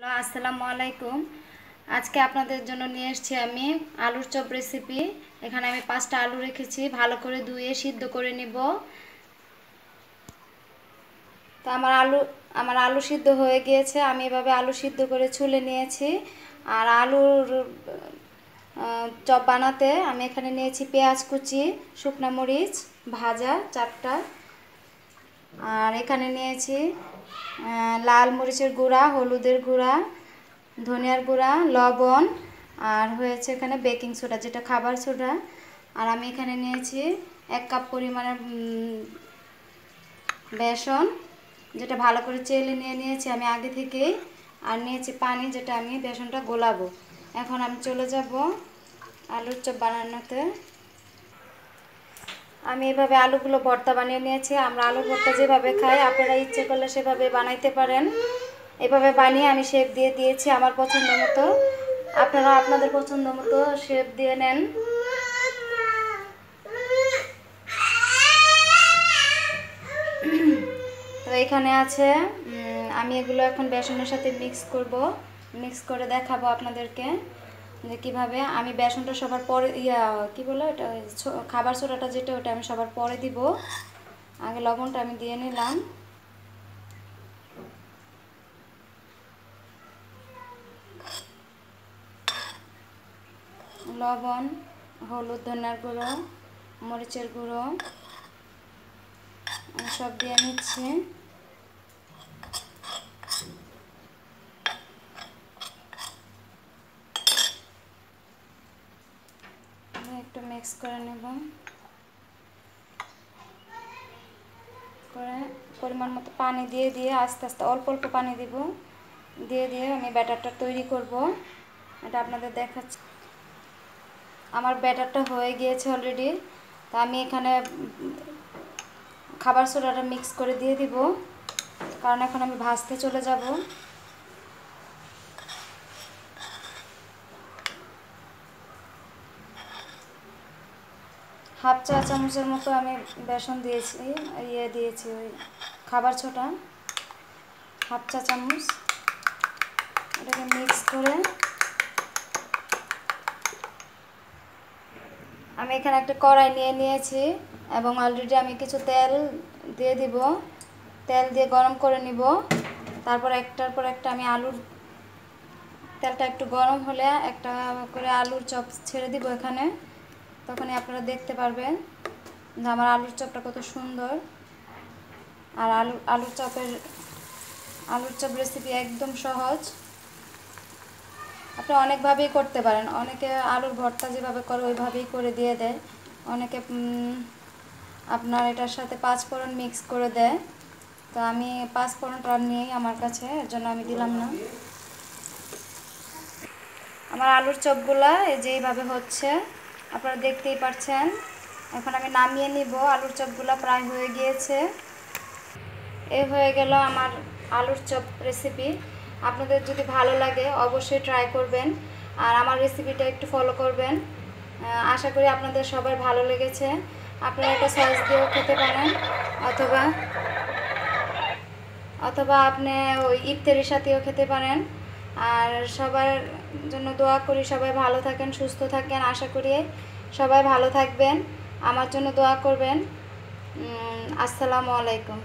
Hello, আসসালামু আলাইকুম। আজকে আপনাদের জন্য নিয়ে এসেছি আমি আলুর চপ রেসিপি এখানে আমি পাঁচটা আলু রেখেছি, ভালো করে ধুয়ে সিদ্ধ করে নিব। তো আমার আলু আমার আলু সিদ্ধ হয়ে গিয়েছে, আমি এভাবে আলু সিদ্ধ করে ছুলে নিয়েছি। আর আলুর চপ বানাতে আমি এখানে নিয়েছি পেঁয়াজ কুচি, শুকনা মরিচ, ভাজা চারটা। আর এখানে নিয়েছি লাল মরিচের গুঁড়া, হলুদের গুঁড়া, ধনিয়ার গুঁড়া, লবণ, আর হয়েছে এখানে বেকিং সোডা, যেটা খাবার সোডা। আর আমি এখানে নিয়েছি এক কাপ পরিমাণের বেসন, যেটা ভালো করে চেলে নিয়ে নিয়েছি আমি আগে থেকেই। আর নিয়েছি পানি, যেটা আমি বেসনটা গোলাবো। এখন আমি চলে যাব আলুর চপ বানানোতে। আমি এভাবে আলুগুলো ভর্তা বানিয়ে নিয়েছি, আমরা আলুর ভর্তা যেভাবে খাই, আপনারা ইচ্ছে করলে সেভাবে বানাইতে পারেন। এভাবে বানিয়ে আমি শেপ দিয়ে দিয়েছি আমার পছন্দ মতো। আপনারা আপনাদের পছন্দ মতো শেপ দিয়ে নেন। তো এখানে আছে আমি এগুলো এখন বেসনের সাথে মিক্স করব। মিক্স করে দেখাবো আপনাদেরকে। যে কীভাবে আমি বেসনটা সবার পরে, ইয়া, কী বলো এটা খাবার সোডাটা যেটা ওটা আমি সবার পরে দিব। আগে লবণটা আমি দিয়ে নিলাম। লবণ, হলুদ ধনার গুঁড়ো, মরিচের গুঁড়ো সব দিয়ে নিচ্ছি। একটু মিক্স করে নেব। করে পরিমাণ মতো পানি দিয়ে দিয়ে আস্তে আস্তে অল্প অল্প পানি দিব। দিয়ে দিয়ে আমি ব্যাটারটা তৈরি করব। এটা আপনাদের দেখাচ্ছি। আমার ব্যাটারটা হয়ে গিয়েছে অলরেডি তা আমি এখানে খাবার সোডাটা মিক্স করে দিয়ে দিব। কারণ এখন আমি ভাজতে চলে যাব। হাফ চা চামচের মতো আমি বেসন দিয়েছি ইয়ে দিয়েছি ওই খাবার ছোটা। হাফ চা চামচ। এটাকে মিক্স করে আমি এখানে একটা কড়াই নিয়ে নিয়েছি এবং অলরেডি আমি কিছু তেল দিয়ে দিব। তেল দিয়ে গরম করে নিব। তারপর একটার পর একটা আমি আলুর তেলটা একটু গরম হলে একটা করে আলুর চপ ছেড়ে দিব এখানে। তখনই আপনারা দেখতে পারবেন যে আমার আলুর চপটা কত সুন্দর। আর আলু, আলুর চপের, আলুর চপ রেসিপি একদম সহজ। আপনি অনেকভাবেই করতে পারেন। অনেকে আলুর ভর্তা যেভাবে করে, ওইভাবেই করে দিয়ে দেয়। অনেকে আপনার এটার সাথে পাঁচ ফোড়ন মিক্স করে দেয়। তো আমি পাঁচ ফোড়নটা নিয়েই আমার কাছে, এর জন্য আমি দিলাম না। আমার আলুর চপগুলা এই যে এইভাবে হচ্ছে। আপনারা দেখতেই পাচ্ছেন। এখন আমি নামিয়ে নিব। আলুর চপগুলো প্রায় হয়ে গিয়েছে। এ হয়ে গেল আমার আলুর চপ রেসিপি আপনাদের যদি ভালো লাগে, অবশ্যই ট্রাই করবেন। আর আমার রেসিপিটা একটু ফলো করবেন। আশা করি আপনাদের সবার ভালো লেগেছে। আপনারা এটা সস দিয়েও খেতে পারেন। অথবা অথবা আপনি ওই ইফতারির সাথেও খেতে পারেন। আর সবার জন্য দোয়া করি, সবাই ভালো থাকেন, সুস্থ থাকেন, আশা করি সবাই ভালো থাকবেন। আমার জন্য দোয়া করবেন। আসসালামু আলাইকুম।